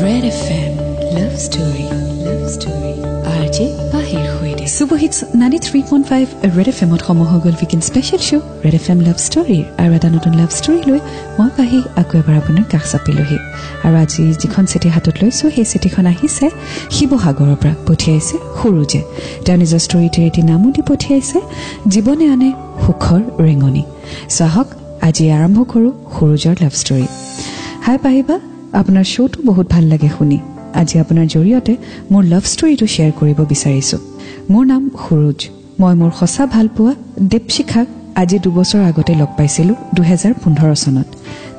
Red FM Love Story Love Story. RJ Bahir Khwede Super Hits 93.5 red F এমত সময় হৈ গ'ল weekend special show' red FM love লাভ ষ্টৰীৰ আৰু এটা নতুন লাভ ষ্টৰী লৈ মই পাহি আকৌ এবাৰ আপোনাৰ কাষ চাপিলোহি আৰু আজি যিখন চিঠি হাতত লৈছোঁ সেই চিঠিখন আহিছে শিৱসাগৰৰ পৰা পঠিয়াইছে সৰুজে তেওঁ নিজৰ ষ্টৰীটিৰ এটি নামো দি পঠিয়াইছে জীৱনে আনে সুখৰ ৰেঙনি চাহক আজি আৰম্ভ কৰোঁ সৰুজৰ লাভ ষ্টৰী হাই পাহিবা আপোনাৰ শ্ব'টো বহুত ভাল লাগে শুনি। আজি আপোনাৰ জৰিয়তে মোৰ লাভ ষ্টৰীটো শ্বেয়াৰ কৰিব বিচাৰিছোঁ। মোৰ নাম সুৰুজ। মই মোৰ সঁচা ভালপোৱা দীপশিখাক আজি দুবছৰ আগতে লগ পাইছিলোঁ দুহেজাৰ পোন্ধৰ চনত।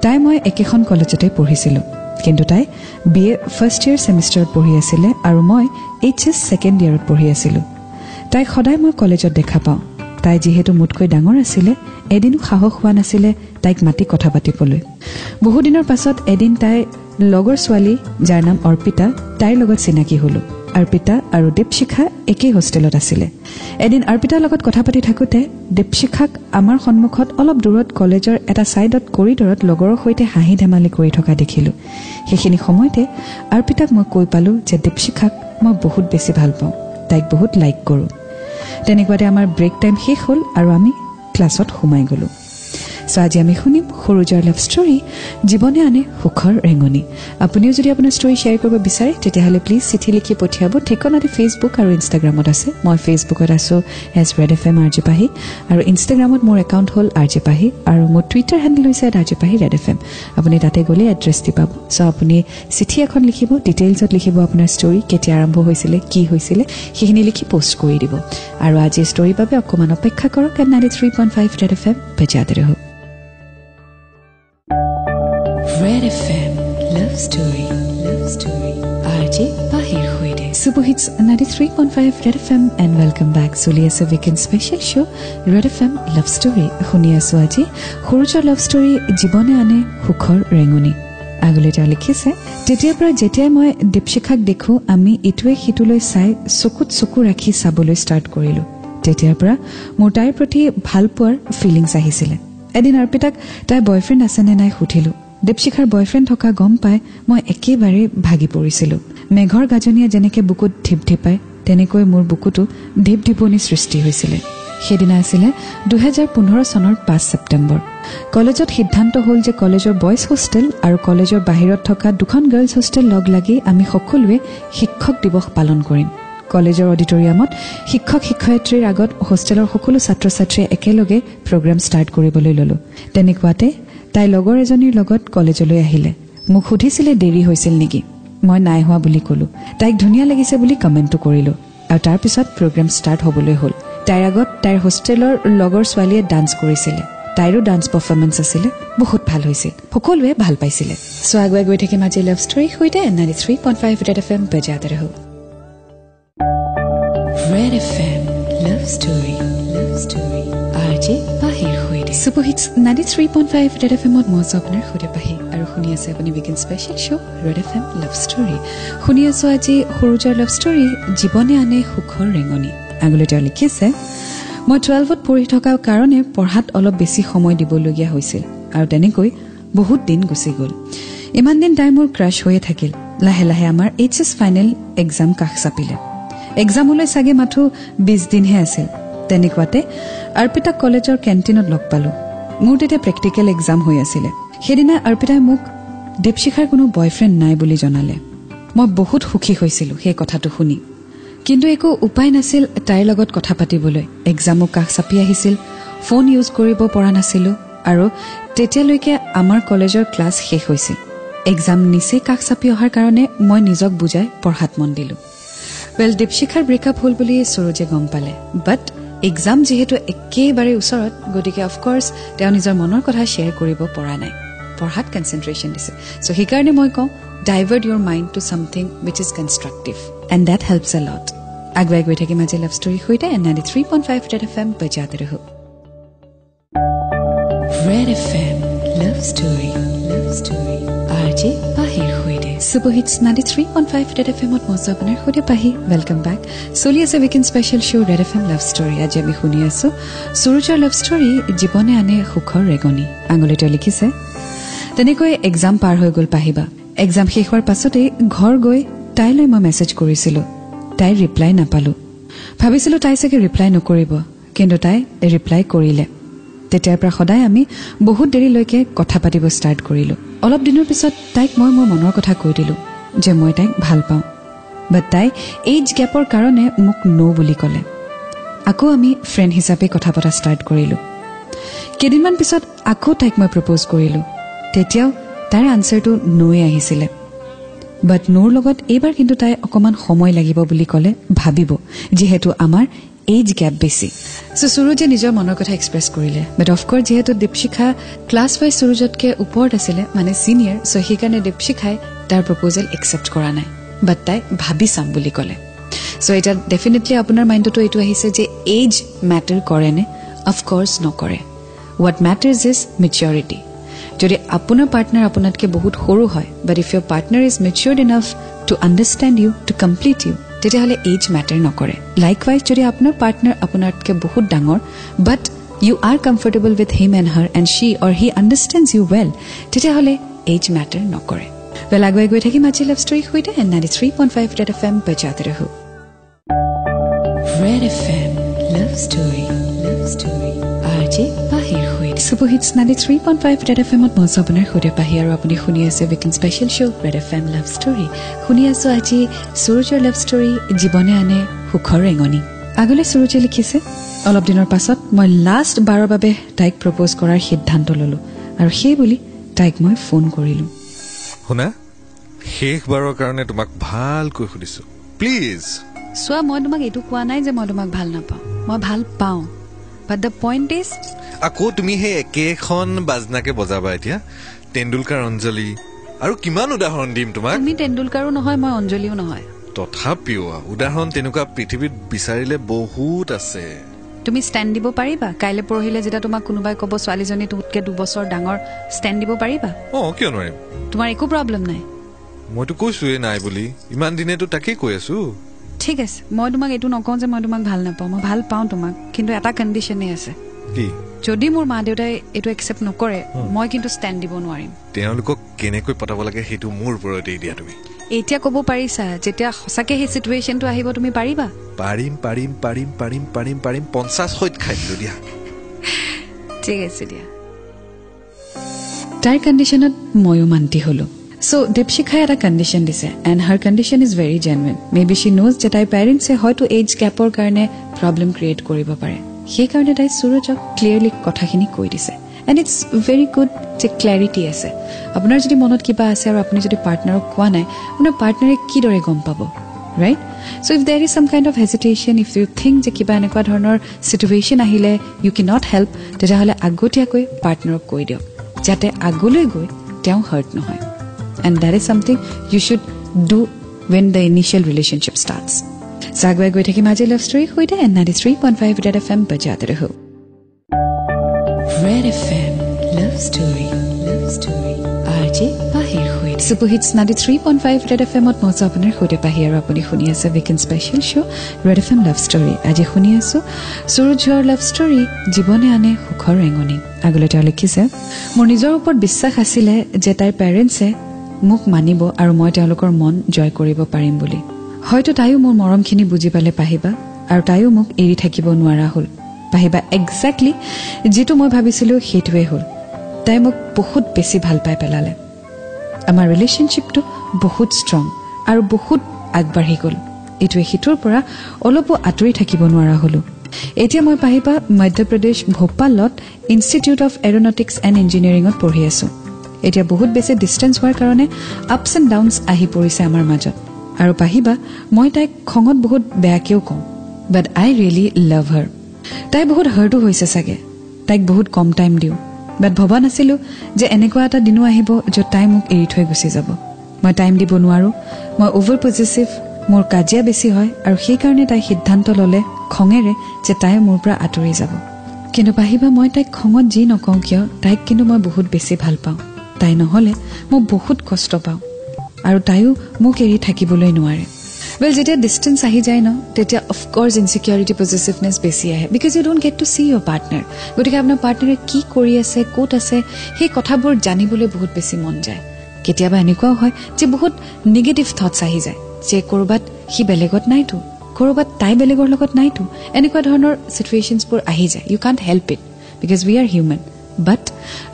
তাই মই একেখন কলেজতে পঢ়িছিলোঁ। কিন্তু তাই বি এ ফাৰ্ষ্ট ইয়েৰ ছেমিষ্টাৰত পঢ়ি আছিলে আৰু মই এইচ এছ ছেকেণ্ড ইয়েৰত পঢ়ি আছিলোঁ। তাইক সদায় মই কলেজত দেখা পাওঁ। তাই যিহেতু মোতকৈ ডাঙৰ আছিলে এদিনো সাহস হোৱা নাছিলে তাইক মাতি কথা পাতিবলৈ। বহুদিনৰ পাছত এদিন তাই লগৰ ছোৱালী যাৰ নাম অৰ্পিতা তাইৰ লগত চিনাকি হলো। অৰ্পিতা আৰু দীপশিখা একেই হোষ্টেলত আছিলে। এদিন অৰ্পিতাৰ লগত কথা পাতি থাকোঁতে দীপশিখাক আমাৰ সন্মুখত অলপ দূৰত কলেজৰ এটা ছাইডত কৰিডৰত লগৰৰ সৈতে হাঁহি ধেমালি কৰি থকা দেখিলোঁ। সেইখিনি সময়তে অৰ্পিতাক মই কৈ পালোঁ যে দীপশিখাক মই বহুত বেছি ভাল পাওঁ। তাইক বহুত লাইক কৰোঁ। তেনেকুৱাতে আমাৰ ব্ৰেক টাইম শেষ হ'ল আৰু আমি ক্লাছত সোমাই গ'লোঁ। চ' আজি আমি শুনিম সৰুজাৰ লাভ ষ্টৰী জীৱনে আনে সুখৰ ৰেঙনি। আপুনিও যদি আপোনাৰ ষ্টৰী শ্বেয়াৰ কৰিব বিচাৰে তেতিয়াহ'লে প্লিজ চিঠি লিখি পঠিয়াব। ঠিকনাটি ফেচবুক আৰু ইনষ্টাগ্ৰামত আছে। মই ফেচবুকত আছোঁ as red FM R J Pahi পাহি আৰু ইনষ্টাগ্ৰামত মোৰ একাউণ্ট হ'ল আৰ জে পাহি আৰু মোৰ টুইটাৰ হেণ্ডেল হৈছে R J Pahi red FM M আপুনি তাতে গ'লেই এড্ৰেছটি পাব। চ' আপুনি চিঠি এখন লিখিব ডিটেইলছত লিখিব আপোনাৰ ষ্টৰী কেতিয়া আৰম্ভ হৈছিলে কি হৈছিলে সেইখিনি লিখি পষ্ট কৰি দিব। আৰু আজিৰ ষ্টৰীৰ বাবে অকণমান অপেক্ষা কৰক and ninety three point five red F M বেজাতে ৰহক Red FM Love Story Love Story. RJ Bahir Khwede Super Hits 93.5 Red FM and welcome back. চলি আছে special show' red F M love story শুনি আজি সৰুজৰ লাভ story জীৱনে আনে সুখৰ ৰেঙনি আগলৈ তেওঁ লিখিছে তেতিয়াৰ পৰা যেতিয়াই মই দীপশিখাক দেখোঁ আমি ইটোৱে সিটোলৈ চাই চকুত চকু ৰাখি চাবলৈ ষ্টাৰ্ট কৰিলোঁ তেতিয়াৰ পৰা মোৰ তাইৰ প্ৰতি ভাল পোৱাৰ ফিলিংছ আহিছিলে এদিন অৰ্পিতাক তাইৰ বয়ফ্ৰেণ্ড আছেনে নাই সুধিলোঁ দীপশিখাৰ বয়ফ্ৰেণ্ড থকা গম পাই মই একেবাৰে ভাগি পৰিছিলোঁ। মেঘৰ গাজনিয়ে যেনেকৈ বুকুত ঢিপ ঢিপায় তেনেকৈ মোৰ বুকুতো ঢিপ ঢিপনি সৃষ্টি হৈছিলে। সেইদিনা আছিলে দুহেজাৰ পোন্ধৰ চনৰ পাঁচ ছেপ্টেম্বৰ। কলেজত সিদ্ধান্ত হ'ল যে কলেজৰ বয়জ হোষ্টেল আৰু কলেজৰ বাহিৰত থকা দুখন গাৰ্লছ হোষ্টেল লগ লাগি আমি সকলোৱে শিক্ষক দিৱস পালন কৰিম। কলেজৰ অডিটৰিয়ামত শিক্ষক শিক্ষয়িত্ৰীৰ আগত হোষ্টেলৰ সকলো ছাত্ৰ ছাত্ৰীয়ে একেলগে প্ৰগ্ৰেম ষ্টাৰ্ট কৰিবলৈ ললো। তেনেকুৱাতে তাই লগৰ এজনীৰ লগত কলেজলৈ আহিলে। মোক সুধিছিলে দেৰি হৈছিল নেকি? মই নাই হোৱা বুলি ক'লো। তাইক ধুনীয়া লাগিছে বুলি কমেণ্টটো কৰিলো। আৰু তাৰ পিছত প্ৰগ্ৰেম ষ্টাৰ্ট হ'বলৈ হ'ল। তাইৰ আগত তাইৰ হোষ্টেলৰ লগৰ ছোৱালীয়ে ডান্স কৰিছিলে। তাইৰো ডান্স পাৰফৰ্মেঞ্চ আছিলে। বহুত ভাল হৈছিল। সকলোৱে ভাল পাইছিলে। চ' আগুৱাই গৈ থাকিম আজি লাভ ষ্টৰীৰ সৈতে ninety three point five red F M বেজাতে ৰহো Red FM Love Story Love Story RJ Bahir Khwede super hits ninety three point five red F এমত মই আছোঁ আপোনাৰ সৈতে পাহি আৰু শুনি আছে আপুনি weekend special show' red F M love story শুনি আছোঁ আজি সৰুজাৰ লাভ ষ্টৰী জীৱনে আনে সুখৰ ৰেঙনি। আগলৈ তেওঁ লিখিছে মই টুৱেলভত পঢ়ি থকাৰ কাৰণে পঢ়াত অলপ বেছি সময় দিবলগীয়া হৈছিল আৰু তেনেকৈ বহুত দিন গুচি গ'ল। ইমান দিন তাই মোৰ ক্ৰাছ হৈয়ে থাকিল। লাহে লাহে আমাৰ এইচ এছ ফাইনেল এক্সাম কাষ চাপিলে। এক্সামলৈ চাগে মাথো বিছ দিনহে আছিল। তেনেকুৱাতে অৰ্পিতাক কলেজৰ কেণ্টিনত লগ পালোঁ। মোৰ তেতিয়া প্ৰেক্টিকেল এক্সাম হৈ আছিলে। সেইদিনা অৰ্পিতাই মোক দীপশিখাৰ কোনো বয়ফ্ৰেণ্ড নাই বুলি জনালে। মই বহুত সুখী হৈছিলোঁ সেই কথাটো শুনি। কিন্তু একো উপায় নাছিল তাইৰ লগত কথা পাতিবলৈ। এক্সামো কাষ চাপি আহিছিল ফোন ইউজ কৰিব পৰা নাছিলোঁ আৰু তেতিয়ালৈকে আমাৰ কলেজৰ ক্লাছ শেষ হৈছিল। এক্সাম নিচেই কাষ চাপি অহাৰ কাৰণে মই নিজক বুজাই পঢ়াত মন দিলোঁ। ৱেল দীপশিখাৰ ব্ৰেকআপ হ'ল বুলি সৰোজে গম পালে। বাট এক্সাম যিহেতু একেবাৰে ওচৰত গতিকে অফক'ৰ্ছ তেওঁ নিজৰ মনৰ কথা শ্বেয়াৰ কৰিব পৰা নাই। পঢ়াত কনচেনট্ৰেশ্যন দিছে। চ' সেইকাৰণে মই কওঁ divert your mind to something which is constructive and that helps a lot আগুৱাই গৈ থাকিম আজি লাভ ষ্টৰীৰ সৈতে and ninety three point five red F M বজাতে ৰহো। Red FM Love Story Love Story RJ Bahir Khwede super hits ninety three point five red F এমত আছোঁ আপোনাৰ সৈতে পাহি। ৱেলকাম বেক চলি আছে weekend special show' red F M love story আজি আমি শুনি আছোঁ সুৰুজৰ লাভ ষ্টৰী জীৱনে আনে সুখৰ ৰেগনি। আঙুলি তেওঁ লিখিছে তেনেকৈ এক্সাম পাৰ হৈ গ'ল পাহিবা। এক্সাম শেষ হোৱাৰ পাছতেই ঘৰ গৈ তাইলৈ মই মেছেজ কৰিছিলোঁ। তাইৰ ৰিপ্লাই নাপালোঁ। ভাবিছিলোঁ তাই চাগে ৰিপ্লাই নকৰিব। কিন্তু তাই ৰিপ্লাই কৰিলে। তেতিয়াৰ পৰা সদায় আমি বহুত দেৰিলৈকে কথা পাতিব ষ্টাৰ্ট কৰিলোঁ। অলপ দিনৰ পিছত তাইক মই মোৰ মনৰ কথা কৈ দিলোঁ যে মই তাইক ভাল পাওঁ। বাট তাই এইজ গেপৰ কাৰণে মোক ন' বুলি ক'লে। আকৌ আমি ফ্ৰেণ্ড হিচাপে কথা পতা ষ্টাৰ্ট কৰিলোঁ। কেইদিনমান পিছত আকৌ তাইক মই প্ৰপ'জ কৰিলোঁ। তেতিয়াও তাইৰ আনচাৰটো নৈ আহিছিলে। বাট নোৰ লগত এইবাৰ কিন্তু তাই অকণমান সময় লাগিব বুলি ক'লে ভাবিব যিহেতু আমাৰ এইজ গেপ বেছি। সুৰুজে নিজৰ মনৰ কথা এক্সপ্ৰেছ কৰিলে। বাট অফক'ৰ্ছ যিহেতু দীপশিখা ক্লাছ ৱাইজ সুৰুজতকৈ ওপৰত আছিলে মানে ছিনিয়ৰ চ' সেইকাৰণে দীপশিখাই তাৰ প্ৰপ'জেল একচেপ্ট কৰা নাই। বাট তাই ভাবি চাম বুলি ক'লে। চ' এতিয়া ডেফিনেটলি আপোনাৰ মাইণ্ডতো এইটো আহিছে যে এইজ মেটাৰ কৰেনে অফক'ৰ্ছ নকৰে। হোৱাট মেটাৰ্ছ ইজ মেচিয়ৰিটি যদি আপোনাৰ পাৰ্টনাৰ আপোনাতকৈ বহুত সৰু হয় but if your partner is matured enough to understand you to complete you তেতিয়াহ'লে এইজ মেটাৰ নকৰে লাইক ৱাইজ যদি আপোনাৰ পাৰ্টনাৰ আপোনাতকৈ বহুত ডাঙৰ but you are comfortable with him and her and she or he understands you well তেতিয়াহ'লে age matter নকৰে well আগুৱাই গৈ থাকিম আজি লাভ ষ্টৰীৰ সৈতে and ninety three point five Red F M বজাতে ৰহো Red FM Love Story. Love Story. RJ Bahir Huit. Super hits ninety three point five red F এমত মজা আপোনাৰ সৈতে পাহি আৰু আপুনি শুনি আছে weekend special show' red F M love story শুনি আছোঁ আজি সুৰুজৰ লাভ ষ্টৰী জীৱনে আনে সুখৰ ৰেঙনি আগলৈ সুৰুজে লিখিছে অলপ দিনৰ পাছত মই লাষ্ট বাৰৰ বাবে তাইক প্ৰপ'জ কৰাৰ সিদ্ধান্ত ল'লোঁ আৰু সেই বুলি তাইক মই ফোন কৰিলোঁ। শুনা শেষবাৰৰ কাৰণে তোমাক ভালকৈ সুধিছো। প্লিজ চোৱা মই তোমাক এইটো কোৱা নাই যে মই তোমাক ভাল নাপাওঁ। মই ভাল পাওঁ। বাট দ্য পইণ্ট ইজ আকৌ তুমি সেই একেখন বাজনাকে বজাবা এতিয়া। তেণ্ডুলকাৰ অঞ্জলি। আৰু কিমান উদাহৰণ দিম তোমাক? তুমি তেণ্ডুলকাৰো নহয় মই অঞ্জলিও নহয়। তথাপিও উদাহৰণ তেনেকুৱা পৃথিৱীত বিচাৰিলে বহুত আছে। তুমি ষ্টেণ্ড দিব পাৰিবা? কাইলৈ পৰহিলে যেতিয়া তোমাক কোনোবাই ক'ব ছোৱালীজনী তোতকৈ দুবছৰ ডাঙৰ ষ্টেণ্ড দিব পাৰিবা? অ কিয় নোৱাৰিম? তোমাৰ একো প্ৰব্লেম নাই। মইতো কৈছোৱে নাই বুলি। ইমান দিনেতো তাকেই কৈ আছো। ঠিক আছে মই তোমাক এইটো নকওঁ যে মই তোমাক ভাল নাপাওঁ মই ভাল পাওঁ তোমাক কিন্তু এটা কণ্ডিশ্যনেই আছে। কি? যদি মোৰ মা দেউতাই এইটো একচেপ্ট নকৰে মই কিন্তু ষ্টেণ্ড দিব নোৱাৰিম। তেওঁলোকক কেনেকৈ পতাব লাগে সেইটো মোৰ ওপৰত দিয়া তুমি। এতিয়া ক'ব পাৰিছা যেতিয়া সঁচাকৈ সেই চিটুৱেশ্যনটো আহিব তুমি পাৰিবা? পাৰিম পাৰিম পাৰিম পাৰিম পাৰিম পাৰিম পঞ্চাছ সৈত খাই দিলো দিয়া। ঠিক আছে দিয়া। তাইৰ কণ্ডিশ্যনত ময়ো মান্তি হ'লো। চ' দীপশিখাই এটা কণ্ডিশ্যন দিছে and her condition is very genuine maybe she knows যে তাইৰ পেৰেণ্টছে হয়তো এইজ গেপৰ কাৰণে প্ৰব্লেম ক্ৰিয়েট কৰিব পাৰে সেইকাৰণে তাই সুৰজক ক্লিয়াৰলি কথাখিনি কৈ দিছে এণ্ড ইটছ ভেৰি গুড যে ক্লেৰিটি আছে আপোনাৰ যদি মনত কিবা আছে আৰু আপুনি যদি পাৰ্টনাৰক কোৱা নাই আপোনাৰ পাৰ্টনাৰে কিদৰে গম পাব right so' if there is some kind of hesitation if you think যে কিবা এনেকুৱা ধৰণৰ চিটুৱেশ্যন আহিলে ইউ কেন নট হেল্প তেতিয়াহ'লে আগতীয়াকৈ পাৰ্টনাৰক কৈ দিয়ক যাতে আগলৈ গৈ তেওঁ হাৰ্ট নহয় you should do when the initial relationship starts চাগুৱাই গৈ থাকিম আজি লাভ ষ্টৰীৰ সৈতে and ninety three point five red F M বজাতে ৰহো Red FM Love Story. Love Story. RJ Bahir ninety three point five red F এমত মজা আপোনাৰ সৈতে পাহি আৰু আপুনি শুনি আছে weekend special show' red F M love story আজি শুনি আছোঁ সুৰুজৰ লাভ ষ্টৰী জীৱনে আনে সুখৰ ৰেঙনি আগলৈ তেওঁ লিখিছে মোৰ নিজৰ ওপৰত বিশ্বাস আছিলে যে তাইৰ পেৰেণ্টছে মোক মানিব আৰু মই তেওঁলোকৰ মন জয় কৰিব পাৰিম বুলি। হয়তো তাইও মোৰ মৰমখিনি বুজি পালে পাহিবা আৰু তাইও মোক এৰি থাকিব নোৱাৰা হ'ল। পাহিবা একজেক্টলি যিটো মই ভাবিছিলোঁ সেইটোৱেই হ'ল। তাই মোক বহুত বেছি ভাল পাই পেলালে। আমাৰ ৰিলেশ্যনশ্বিপটো বহুত ষ্ট্ৰং আৰু বহুত আগবাঢ়ি গ'ল। এইটোৱে সিটোৰ পৰা অলপো আঁতৰি থাকিব নোৱাৰা হ'লোঁ। এতিয়া মই পাহিবা মধ্যপ্ৰদেশ ভোপালত ইনষ্টিটিউট অফ এৰ'নটিক্স এণ্ড ইঞ্জিনিয়াৰিঙত পঢ়ি আছোঁ। এতিয়া বহুত বেছি ডিষ্টেঞ্চ হোৱাৰ কাৰণে আপছ এণ্ড ডাউনছ আহি পৰিছে আমাৰ মাজত। আৰু পাহিবা মই তাইক খঙত বহুত বেয়াকৈও কওঁ বাট আই ৰিয়েলি লাভ হাৰ তাই বহুত হাৰ্টো হৈছে চাগে। তাইক বহুত কম টাইম দিওঁ। বাট ভবা নাছিলোঁ যে এনেকুৱা এটা দিনো আহিব য'ত তাই মোক এৰি থৈ গুচি যাব। মই টাইম দিব নোৱাৰোঁ। মই অ'ভাৰ পজিচিভ মোৰ কাজিয়া বেছি হয় আৰু সেইকাৰণে তাই সিদ্ধান্ত ল'লে খঙেৰে যে তাই মোৰ পৰা আঁতৰি যাব। কিন্তু পাহিবা মই তাইক খঙত যি নকওঁ কিয় তাইক কিন্তু মই বহুত বেছি ভাল পাওঁ। তাই নহ'লে মই বহুত কষ্ট পাওঁ। আৰু তাইও মোক এৰি থাকিবলৈ নোৱাৰে। ৱেল যেতিয়া ডিষ্টেঞ্চ আহি যায় ন তেতিয়া অফক'ৰ্ছ ইনচিকিউৰিটি পজিটিভনেছ বেছি আহে। Because you don't get to see your partner গতিকে আপোনাৰ পাৰ্টনাৰে কি কৰি আছে ক'ত আছে সেই কথাবোৰ জানিবলৈ বহুত বেছি মন যায়। কেতিয়াবা এনেকুৱাও হয় যে বহুত নিগেটিভ থটছ আহি যায় যে ক'ৰবাত সি বেলেগত নাইতো ক'ৰবাত তাই বেলেগৰ লগত নাইতো। এনেকুৱা ধৰণৰ চিটুৱেশ্যনছবোৰ আহি যায়। You can't help it because we are human but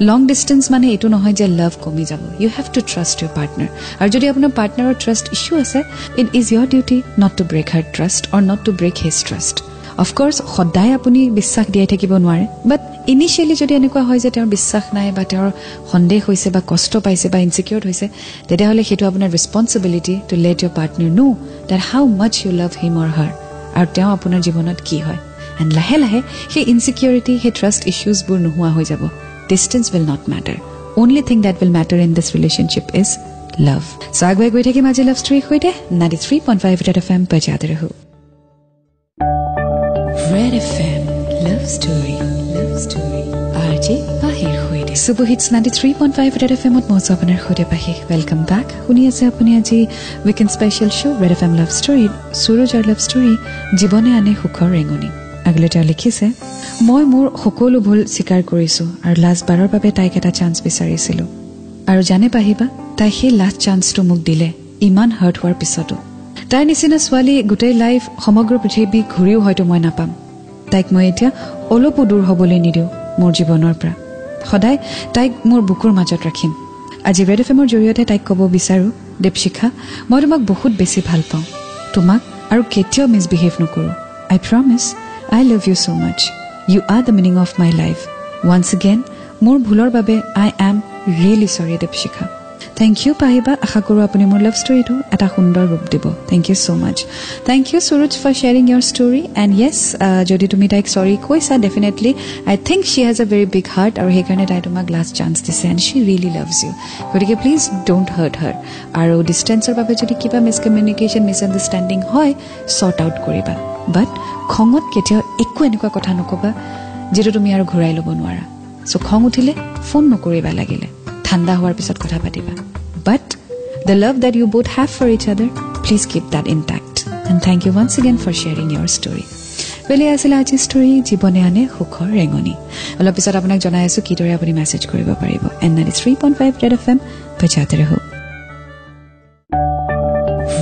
long distance মানে এইটো নহয় যে লাভ কমি যাব। You have to trust your partner আৰু যদি আপোনাৰ পাৰ্টনাৰৰ ট্ৰাষ্ট ইছ্যু আছে it is your duty not to break her trust or not to break his trust of course সদায় আপুনি বিশ্বাস দিয়াই থাকিব নোৱাৰে। বাট ইনিচিয়েলি যদি এনেকুৱা হয় যে তেওঁৰ বিশ্বাস নাই বা তেওঁৰ সন্দেহ হৈছে বা কষ্ট পাইছে বা ইনচিকিউৰ হৈছে তেতিয়াহ'লে সেইটো আপোনাৰ responsibility to let your partner know that how much you love him or her আৰু তেওঁ আপোনাৰ জীৱনত কি হয়। এণ্ড লাহে লাহে সেই ইনচিকিউৰিটি সেই ট্ৰাষ্ট ইছ্যুজবোৰ নোহোৱা হৈ যাব। Distance will not matter only thing that will matter in this relationship is love so' আগুৱাই গৈ থাকিম আজি লাভ ষ্টৰীৰ সৈতে ninety three point five F M পৰ্যায়তে ৰহো Red FM Love Story. Love Story. RJ Bahir Huide. Super hits ninety three point five red F এমত মই আছোঁ আপোনাৰ সৈতে পাহি ৱেলকাম বেক শুনি আছে আপুনি আজি weekend special show' red F M love ষ্টৰীত সুৰজৰ লাভ ষ্টৰী জীৱনে আনে সুখৰ ৰেঙনি আগলৈ তেওঁ লিখিছে মই মোৰ সকলো ভুল স্বীকাৰ কৰিছোঁ আৰু লাষ্টবাৰৰ বাবে তাইক এটা চান্স বিচাৰিছিলোঁ। আৰু জানে পাহিবা তাই সেই লাষ্ট চান্সটো মোক দিলে ইমান হাৰ্ট হোৱাৰ পিছতো। তাইৰ নিচিনা ছোৱালী গোটেই লাইফ সমগ্ৰ পৃথিৱী ঘূৰিও হয়তো মই নাপাম। তাইক মই এতিয়া অলপো দূৰ হ'বলৈ নিদিওঁ মোৰ জীৱনৰ পৰা। সদায় তাইক মোৰ বুকুৰ মাজত ৰাখিম। আজি ৰেড এফ এমৰ জৰিয়তে তাইক ক'ব বিচাৰোঁ দীপশিখা মই তোমাক বহুত বেছি ভাল পাওঁ। তোমাক আৰু কেতিয়াও মিছবিহেভ নকৰোঁ। I promise I love you so' much you are the meaning of my life once again মোৰ ভুলৰ বাবে আই এম ৰিয়েলি চৰি দীপশিখা থেংক ইউ পাহিবা আশা কৰোঁ আপুনি মোৰ লাভ ষ্টৰিটো এটা সুন্দৰ ৰূপ দিব। Thank you so' much thank you Suruj for sharing your story and yes যদি তুমি তাইক চৰি কৈছা definitely I think she has a very big heart আৰু সেইকাৰণে তাই তোমাক লাষ্ট চান্স দিছে। And she really loves you গতিকে প্লিজ ডোণ্ট হাৰ্ট হাৰ আৰু ডিষ্টেঞ্চৰ বাবে যদি কিবা মিছকমিউনিকেশ্যন মিছআণ্ডাৰষ্টেণ্ডিং হয় শ্বৰ্ট আউট কৰিবা। বাট খঙত কেতিয়াও একো এনেকুৱা কথা নক'বা যিটো তুমি আৰু ঘূৰাই ল'ব নোৱাৰা। চ' খং উঠিলে ফোন নকৰিবা লাগিলে। ঠাণ্ডা হোৱাৰ পিছত কথা পাতিবা। But the love that you both have for each other please keep that intact and thank you once again for sharing your story বেলি আছিলে আজিৰ ষ্টৰি জীৱনে আনে সুখৰ ৰেঙনি। অলপ পিছত আপোনাক জনাই আছো কিদৰে আপুনি মেছেজ কৰিব পাৰিব। And ninety three point five red F M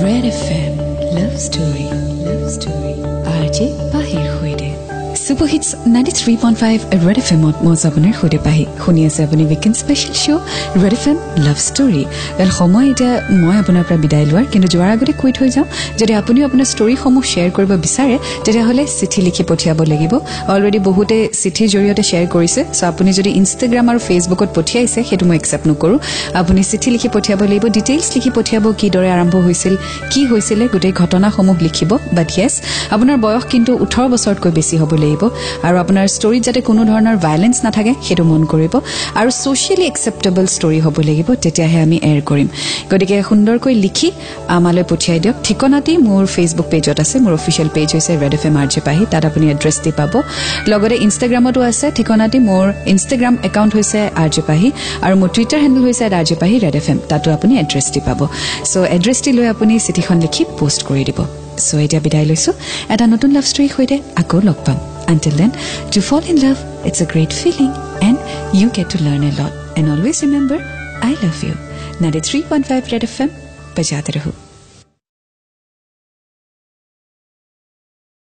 Bahir Huide. Super hits ninety three point five red F এমত মই আপোনাৰ সৈতে পাহি শুনি আছে আপুনি weekend special show' red F M love story সময় এতিয়া মই আপোনাৰ পৰা বিদায় লোৱাৰ কিন্তু যোৱাৰ আগতে কৈ থৈ যাওঁ যদি আপুনিও আপোনাৰ ষ্টৰীসমূহ শ্বেয়াৰ কৰিব বিচাৰে তেতিয়াহ'লে চিঠি লিখি পঠিয়াব লাগিব অলৰেডি বহুতে চিঠিৰ জৰিয়তে শ্বেয়াৰ কৰিছে চ' আপুনি যদি ইনষ্টাগ্ৰাম আৰু ফেচবুকত পঠিয়াইছে সেইটো মই একচেপ্ট নকৰোঁ আপুনি চিঠি লিখি পঠিয়াব লাগিব ডিটেইলছ লিখি পঠিয়াব কিদৰে আৰম্ভ হৈছিল কি হৈছিলে গোটেই ঘটনাসমূহ লিখিব বাট য়েছ আপোনাৰ বয়স কিন্তু ওঠৰ বছৰতকৈ বেছি হ'ব লাগিব আৰু আপোনাৰ ষ্টৰীত যাতে কোনো ধৰণৰ ভাইলেঞ্চ নাথাকে সেইটো মন কৰিব আৰু ছ'চিয়েলি একচেপ্টেবল ষ্টৰী হ'ব লাগিব তেতিয়াহে আমি এয়াৰ কৰিম। গতিকে সুন্দৰকৈ লিখি আমালৈ পঠিয়াই দিয়ক। ঠিকনাটি মোৰ ফেচবুক পেজত আছে মোৰ অফিচিয়েল পেজ হৈছে red F M R J Pahi তাত আপুনি এড্ৰেছ দি পাব। লগতে ইনষ্টাগ্ৰামতো আছে ঠিকনাটি মোৰ ইনষ্টাগ্ৰাম একাউণ্ট হৈছে আৰ জে পাহি আৰু মোৰ টুইটাৰ হেণ্ডেল হৈছে R J Pahi red F M তাতো আপুনি এড্ৰেছ দি পাব। চ' এড্ৰেছটি লৈ আপুনি চিঠিখন লিখি পোষ্ট কৰি দিব। চ' এতিয়া বিদায় লৈছোঁ। এটা নতুন লাভ ষ্টৰীৰ সৈতে আকৌ লগ পাম। Until then, to fall in love, it's a great feeling and you get to learn a lot. And always remember, I love you. 93.5 Red FM, बजाते रहो